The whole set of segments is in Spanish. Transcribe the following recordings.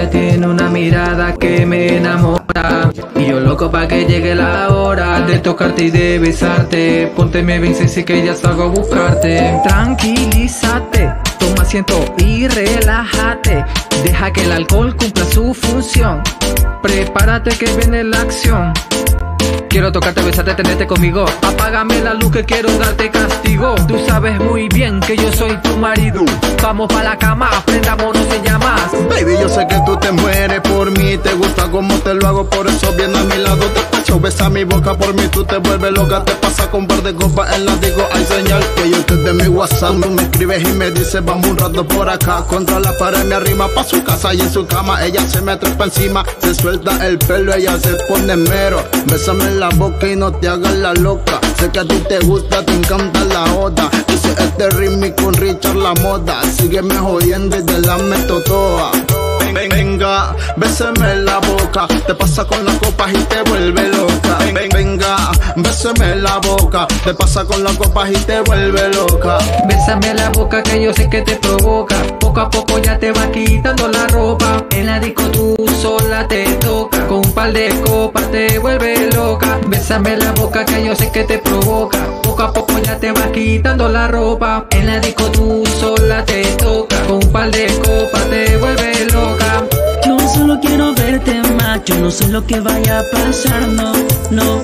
Ella tiene una mirada que me enamora. Y yo loco pa' que llegue la hora de tocarte y de besarte. Pónteme bien sexy que ya salgo a buscarte. Tranquilízate, toma asiento y relájate. Deja que el alcohol cumpla su función. Prepárate que viene la acción. Quiero tocarte, besarte, tenerte conmigo. Apágame la luz que quiero darte castigo. Tú sabes muy bien que yo soy tu marido. Vamos pa' la cama, aprendámonos se llamas. Baby, yo sé que tú te mueres por mí. Te gusta como te lo hago, por eso viene a mi lado. Te besa mi boca por mí. Tú te vuelves loca, te pasa con par de copas en la digo. Hay señal que yo te de mi WhatsApp. Me escribes y me dices, vamos un rato por acá. Contra la pared me arrima pa' su casa y en su cama. Ella se me trepa encima, se suelta el pelo, ella se pone mero. Bésame la boca y no te hagas la loca. Sé que a ti te gusta, te encanta la oda. Dice este ritmo con Richard la moda. Sígueme jodiendo y te la meto toda. Ven- Venga, bésame la boca. Te pasa con las copas y te vuelve loca. Ven- Venga, bésame la boca. Te pasa con las copas y te vuelve loca. Bésame la boca que yo sé que te provoca. Poco a poco ya te va quitando la ropa. En la disco tú sola te toca. Con un par de copas te vuelve loca. Bésame la boca que yo sé que te provoca. Poco a poco ya te va quitando la ropa. En la disco tú sola yo no sé lo que vaya a pasar, no, no.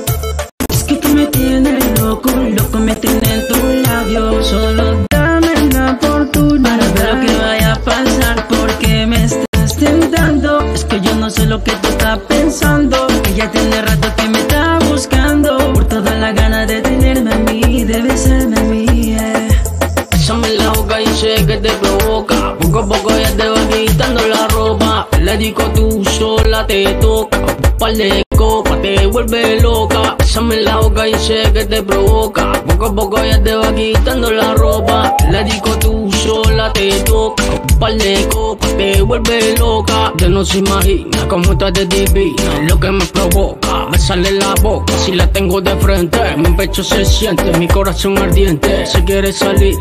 Es que tú me tienes loco, loco me tiene en tu labio. Solo dame una oportunidad para ver lo que vaya a pasar, porque me estás tentando. Es que yo no sé lo que tú estás pensando. Ya tiene rato que me está buscando. Por toda la gana de tenerme a mí, de besarme a mí, yeah. En la boca y sé que te provoca. Poco a poco ya te va quitando la ropa. Le digo tú sola te toca. Par de te vuelve loca. La boca y sé que te provoca. Poco a poco ya te va quitando la ropa. Le digo tú sola te toca. Un par de te vuelve loca. Ya no se imagina cómo estás de divina. Lo que me provoca. Me sale la boca si la tengo de frente. Mi pecho se siente, mi corazón ardiente. Si quieres salir,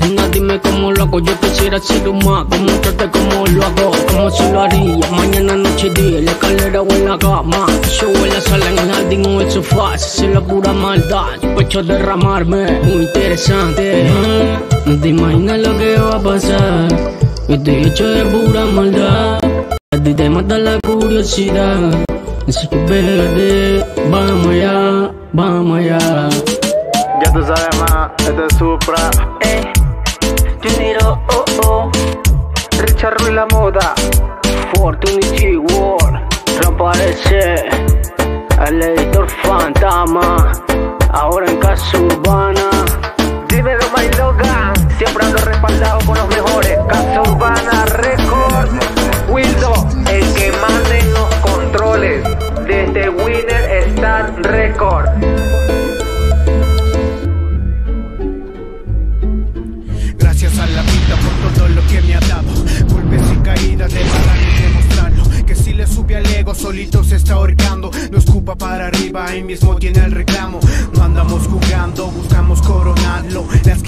Nena, dime cómo lo. Yo quisiera ser un mago, mostrarte cómo lo hago, como si lo haría. Mañana, noche, y día, en la escalera o en la cama. Yo en la sala, en el jardín o el sofá. Si es la pura maldad, pecho derramarme. Muy interesante. No te imaginas lo que va a pasar. Estoy hecho de pura maldad. A ti te mata la curiosidad. Así que verde, vamos allá, vamos allá. Ya tú sabes más, este es Supra. Eh, Juniro, oh oh. Richard Ruiz la moda. Fortunity World reaparece el editor fantasma ahora en casa urbana Dímelo, my loca. Siempre ando respaldado con los mejores. Casa Urbana Record. Wildo, el que manda en los controles. Desde Winner Star Record. Gracias a la vida por todo lo que me ha dado. Golpes caídas de para demostrarlo. Que si le sube al ego, solito se está ahorcando. No escupa para arriba, ahí mismo tiene el reclamo. No andamos jugando, buscamos coronarlo.